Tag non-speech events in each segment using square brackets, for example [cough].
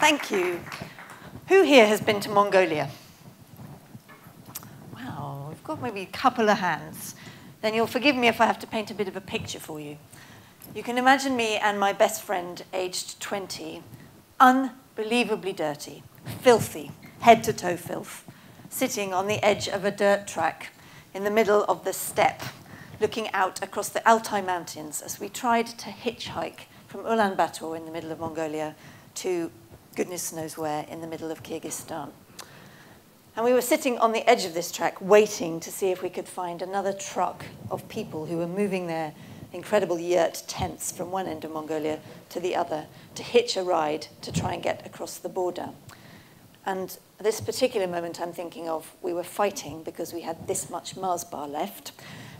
Thank you. Who here has been to Mongolia? Wow, we've got maybe a couple of hands. Then you'll forgive me if I have to paint a bit of a picture for you. You can imagine me and my best friend, aged 20, unbelievably dirty, filthy, head to toe filth, sitting on the edge of a dirt track in the middle of the steppe, looking out across the Altai Mountains as we tried to hitchhike from Ulaanbaatar in the middle of Mongolia to goodness knows where in the middle of Kyrgyzstan. And we were sitting on the edge of this track waiting to see if we could find another truck of people who were moving their incredible yurt tents from one end of Mongolia to the other to hitch a ride to try and get across the border. And this particular moment I'm thinking of, we were fighting because we had this much Mars bar left.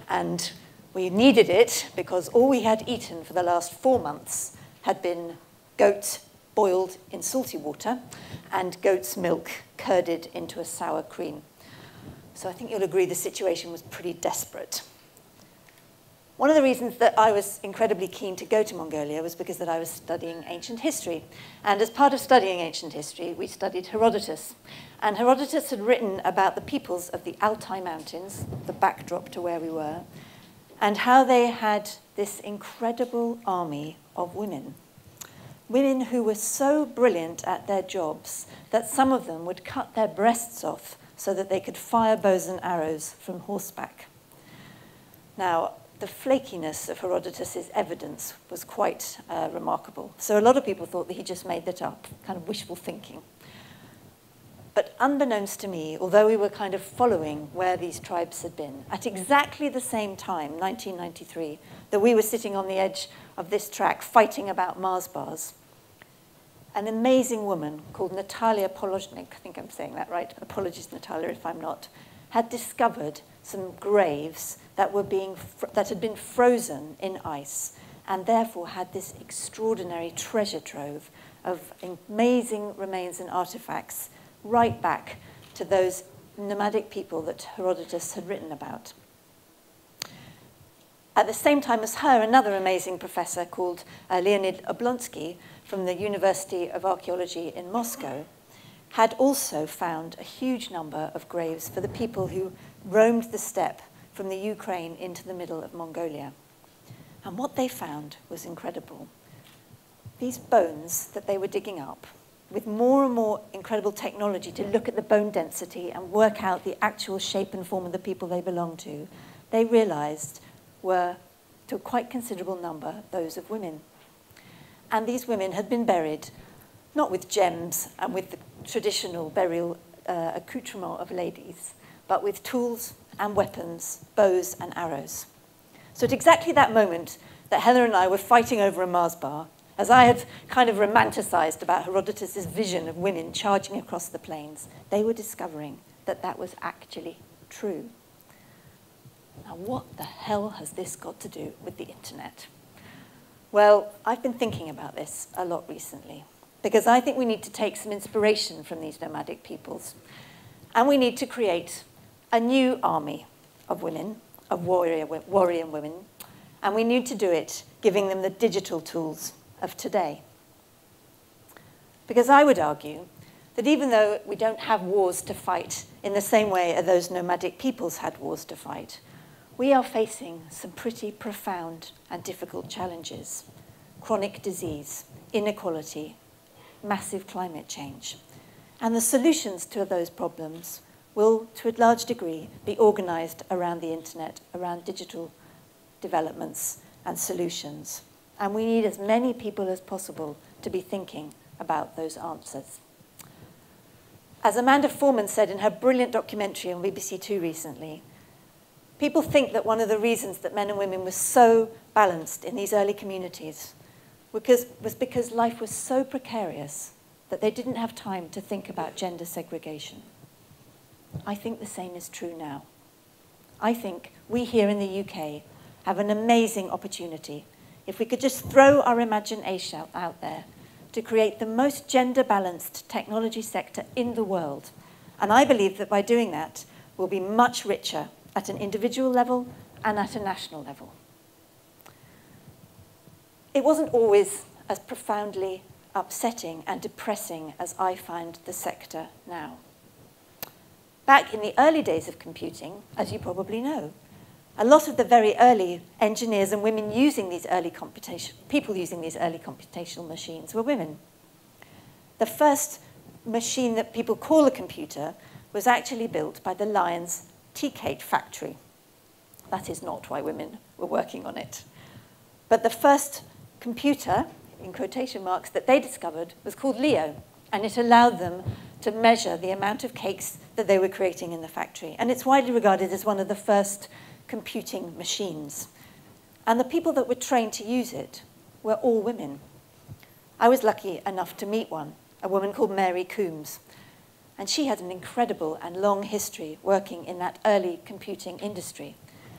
And we needed it because all we had eaten for the last four months had been goat boiled in salty water and goat's milk curded into a sour cream. So I think you'll agree the situation was pretty desperate. One of the reasons that I was incredibly keen to go to Mongolia was because that I was studying ancient history. And as part of studying ancient history, we studied Herodotus. And Herodotus had written about the peoples of the Altai Mountains, the backdrop to where we were, and how they had this incredible army of women women who were so brilliant at their jobs that some of them would cut their breasts off so that they could fire bows and arrows from horseback. Now, the flakiness of Herodotus' evidence was quite uh, remarkable. So a lot of people thought that he just made that up, kind of wishful thinking. But unbeknownst to me, although we were kind of following where these tribes had been, at exactly the same time, 1993, that we were sitting on the edge of this track fighting about Mars bars, an amazing woman called Natalia Polozhnik, I think I'm saying that right, apologies Natalia if I'm not, had discovered some graves that, were being that had been frozen in ice and therefore had this extraordinary treasure trove of amazing remains and artifacts right back to those nomadic people that Herodotus had written about. At the same time as her, another amazing professor called uh, Leonid Yablonsky from the University of Archaeology in Moscow had also found a huge number of graves for the people who roamed the steppe from the Ukraine into the middle of Mongolia. And what they found was incredible. These bones that they were digging up, with more and more incredible technology to look at the bone density and work out the actual shape and form of the people they belonged to, they realized were, to a quite considerable number, those of women. And these women had been buried not with gems and with the traditional burial uh, accoutrement of ladies, but with tools and weapons, bows and arrows. So at exactly that moment that Helen and I were fighting over a Mars bar, as I had kind of romanticized about Herodotus' vision of women charging across the plains, they were discovering that that was actually true. Now, what the hell has this got to do with the internet? Well, I've been thinking about this a lot recently because I think we need to take some inspiration from these nomadic peoples. And we need to create a new army of women, of warrior, warrior women, and we need to do it giving them the digital tools of today. Because I would argue that even though we don't have wars to fight in the same way as those nomadic peoples had wars to fight, we are facing some pretty profound and difficult challenges. Chronic disease, inequality, massive climate change. And the solutions to those problems will, to a large degree, be organized around the internet, around digital developments and solutions. And we need as many people as possible to be thinking about those answers. As Amanda Foreman said in her brilliant documentary on BBC Two recently, People think that one of the reasons that men and women were so balanced in these early communities because, was because life was so precarious that they didn't have time to think about gender segregation. I think the same is true now. I think we here in the UK have an amazing opportunity if we could just throw our imagination out there to create the most gender balanced technology sector in the world. And I believe that by doing that, we'll be much richer at an individual level and at a national level. It wasn't always as profoundly upsetting and depressing as I find the sector now. Back in the early days of computing, as you probably know, a lot of the very early engineers and women using these early computation, people using these early computational machines were women. The first machine that people call a computer was actually built by the Lyons Teacake factory. That is not why women were working on it. But the first computer, in quotation marks, that they discovered was called Leo, and it allowed them to measure the amount of cakes that they were creating in the factory. And it's widely regarded as one of the first computing machines. And the people that were trained to use it were all women. I was lucky enough to meet one, a woman called Mary Coombs. And she had an incredible and long history working in that early computing industry.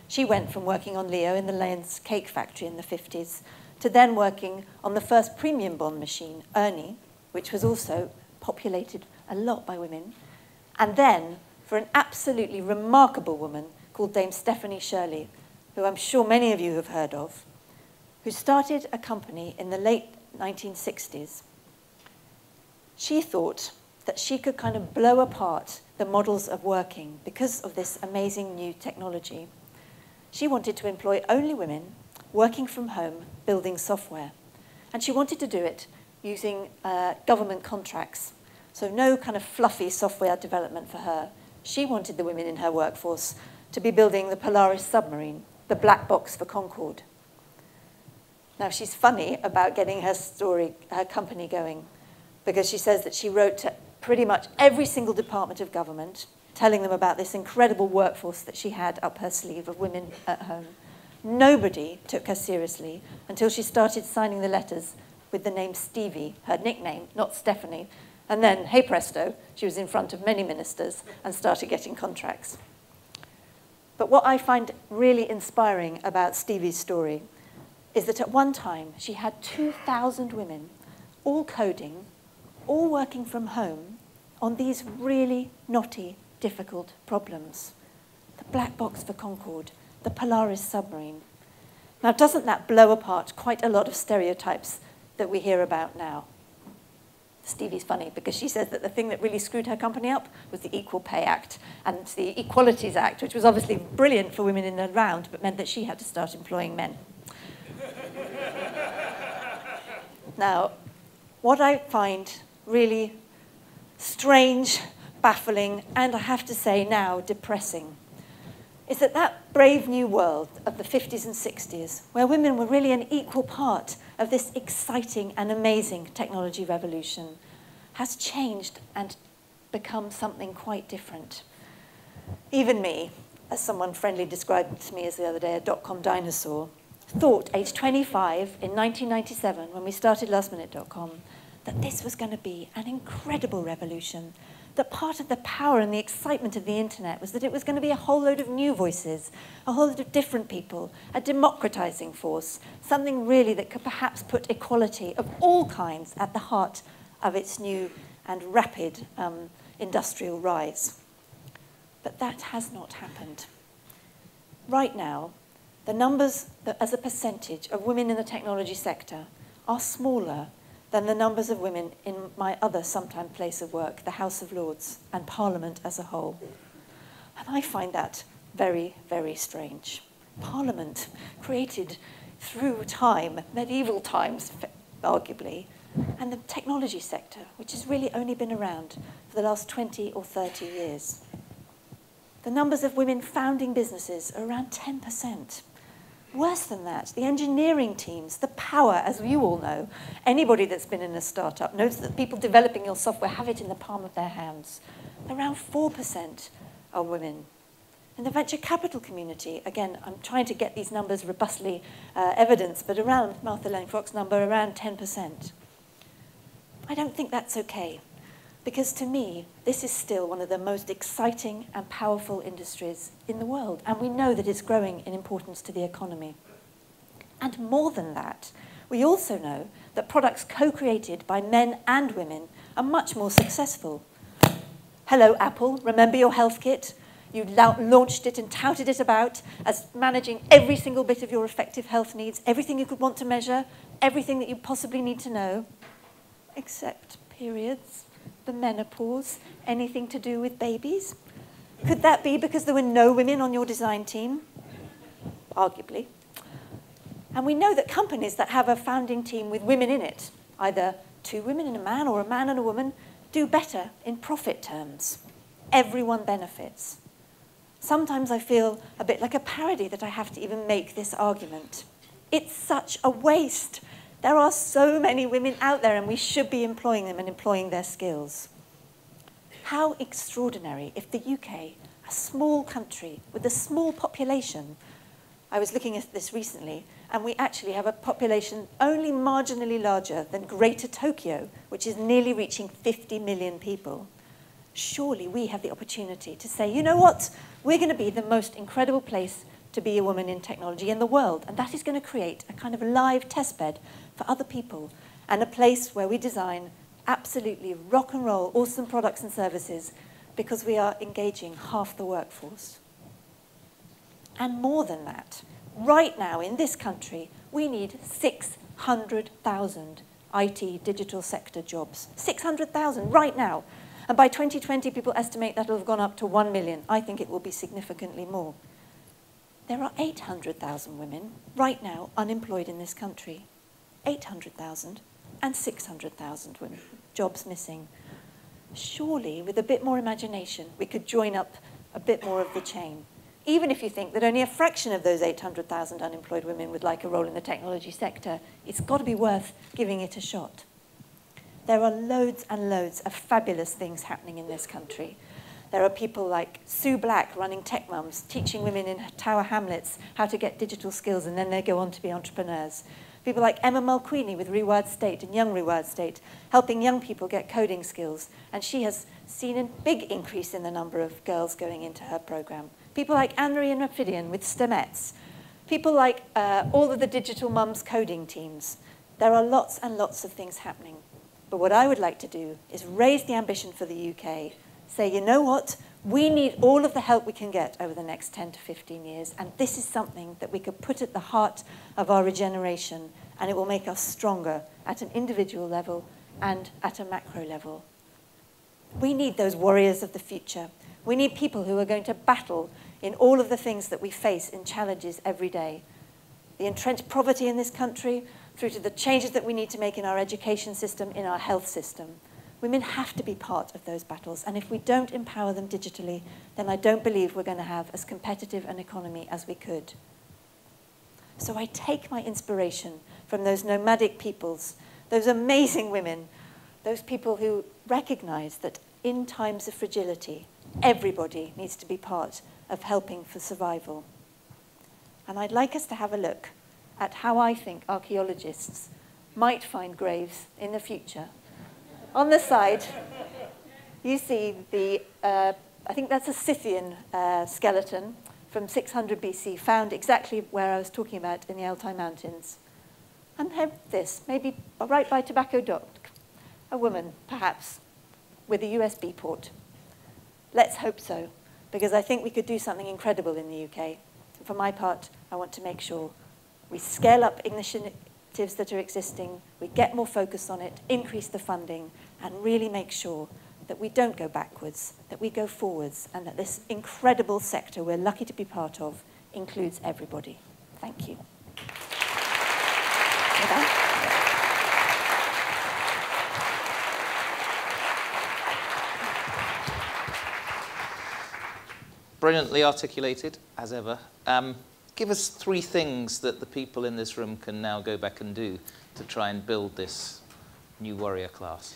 She went from working on Leo in the Lyons cake factory in the 50s to then working on the first premium bond machine, Ernie, which was also populated a lot by women, and then for an absolutely remarkable woman called Dame Stephanie Shirley, who I'm sure many of you have heard of, who started a company in the late 1960s. She thought that she could kind of blow apart the models of working because of this amazing new technology. She wanted to employ only women working from home building software. And she wanted to do it using uh, government contracts. So no kind of fluffy software development for her. She wanted the women in her workforce to be building the Polaris submarine, the black box for Concorde. Now, she's funny about getting her story, her company going, because she says that she wrote to pretty much every single department of government, telling them about this incredible workforce that she had up her sleeve of women at home. Nobody took her seriously until she started signing the letters with the name Stevie, her nickname, not Stephanie, And then, hey presto, she was in front of many ministers and started getting contracts. But what I find really inspiring about Stevie's story is that at one time she had 2,000 women, all coding, all working from home on these really knotty, difficult problems. The black box for Concorde, the Polaris submarine. Now, doesn't that blow apart quite a lot of stereotypes that we hear about now? Stevie's funny because she says that the thing that really screwed her company up was the Equal Pay Act and the Equalities Act, which was obviously brilliant for women in the round, but meant that she had to start employing men. [laughs] now, what I find really strange, baffling, and I have to say now depressing is that that brave new world of the 50s and 60s, where women were really an equal part of this exciting and amazing technology revolution, has changed and become something quite different. Even me, as someone friendly described to me as the other day, a dot-com dinosaur, thought, age 25, in 1997, when we started lastminute.com, that this was going to be an incredible revolution that part of the power and the excitement of the internet was that it was going to be a whole load of new voices, a whole load of different people, a democratizing force, something really that could perhaps put equality of all kinds at the heart of its new and rapid um, industrial rise. But that has not happened. Right now, the numbers as a percentage of women in the technology sector are smaller than the numbers of women in my other sometime place of work, the House of Lords and Parliament as a whole. And I find that very, very strange. Parliament, created through time, medieval times, arguably, and the technology sector, which has really only been around for the last 20 or 30 years. The numbers of women founding businesses are around 10%. Worse than that, the engineering teams, the power, as you all know, anybody that's been in a startup knows that people developing your software have it in the palm of their hands. Around 4% are women. In the venture capital community, again, I'm trying to get these numbers robustly uh, evidenced, but around Martha Lane Fox number, around 10%. I don't think that's okay. Because to me, this is still one of the most exciting and powerful industries in the world, and we know that it's growing in importance to the economy. And more than that, we also know that products co-created by men and women are much more successful. Hello, Apple, remember your health kit? You launched it and touted it about as managing every single bit of your effective health needs, everything you could want to measure, everything that you possibly need to know, except periods. The menopause, anything to do with babies. Could that be because there were no women on your design team? Arguably. And we know that companies that have a founding team with women in it, either two women and a man or a man and a woman, do better in profit terms. Everyone benefits. Sometimes I feel a bit like a parody that I have to even make this argument. It's such a waste. There are so many women out there, and we should be employing them and employing their skills. How extraordinary if the UK, a small country with a small population, I was looking at this recently, and we actually have a population only marginally larger than Greater Tokyo, which is nearly reaching 50 million people. Surely we have the opportunity to say, you know what, we're going to be the most incredible place to be a woman in technology in the world, and that is going to create a kind of live testbed for other people and a place where we design absolutely rock and roll, awesome products and services because we are engaging half the workforce. And more than that, right now in this country, we need 600,000 IT digital sector jobs. 600,000 right now. And by 2020, people estimate that will have gone up to 1 million. I think it will be significantly more. There are 800,000 women right now unemployed in this country. 800,000 and 600,000 women, jobs missing. Surely, with a bit more imagination, we could join up a bit more of the chain even if you think that only a fraction of those 800,000 unemployed women would like a role in the technology sector, it's got to be worth giving it a shot. There are loads and loads of fabulous things happening in this country. There are people like Sue Black running Tech Mums, teaching women in Tower Hamlets how to get digital skills and then they go on to be entrepreneurs. People like Emma Mulqueeny with Rewired State and Young Rewired State, helping young people get coding skills. And she has seen a big increase in the number of girls going into her program people like Anne-Marie Imafidon with STEMettes, people like uh, all of the digital mums coding teams. There are lots and lots of things happening. But what I would like to do is raise the ambition for the UK, say, you know what, we need all of the help we can get over the next 10 to 15 years, and this is something that we could put at the heart of our regeneration, and it will make us stronger at an individual level and at a macro level. We need those warriors of the future. We need people who are going to battle in all of the things that we face in challenges every day. The entrenched poverty in this country, through to the changes that we need to make in our education system, in our health system. Women have to be part of those battles, and if we don't empower them digitally, then I don't believe we're going to have as competitive an economy as we could. So I take my inspiration from those nomadic peoples, those amazing women, those people who recognize that in times of fragility, everybody needs to be part of helping for survival. And I'd like us to have a look at how I think archaeologists might find graves in the future on the side, you see the, uh, I think that's a Scythian uh, skeleton from 600 BC, found exactly where I was talking about in the Altai Mountains. And have this, maybe right by Tobacco Dock, a woman, perhaps, with a USB port. Let's hope so, because I think we could do something incredible in the UK. For my part, I want to make sure we scale up that are existing, we get more focus on it, increase the funding, and really make sure that we don't go backwards, that we go forwards, and that this incredible sector we're lucky to be part of includes everybody. Thank you. brilliantly articulated, as ever. Um, give us three things that the people in this room can now go back and do to try and build this new warrior class.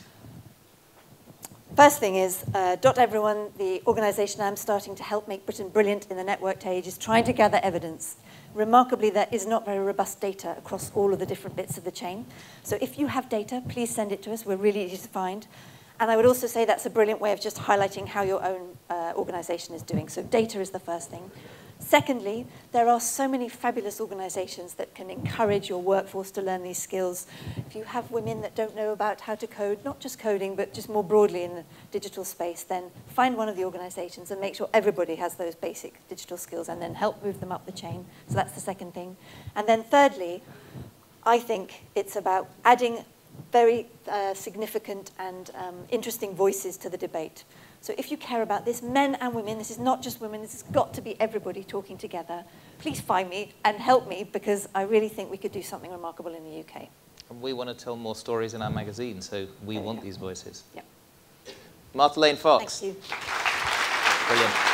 First thing is, uh, Doteveryone, the organisation I'm starting to help make Britain brilliant in the networked age, is trying to gather evidence. Remarkably, there is not very robust data across all of the different bits of the chain. So if you have data, please send it to us. We're really easy to find. And I would also say that's a brilliant way of just highlighting how your own uh, organization is doing. So data is the first thing. Secondly, there are so many fabulous organizations that can encourage your workforce to learn these skills. If you have women that don't know about how to code, not just coding, but just more broadly in the digital space, then find one of the organizations and make sure everybody has those basic digital skills and then help move them up the chain. So that's the second thing. And then thirdly, I think it's about adding very uh, significant and um, interesting voices to the debate. So if you care about this, men and women, this is not just women, this has got to be everybody talking together. Please find me and help me because I really think we could do something remarkable in the UK. And we want to tell more stories in our magazine, so we want go. these voices. Yep. Martha Lane Fox. Thank you. Brilliant.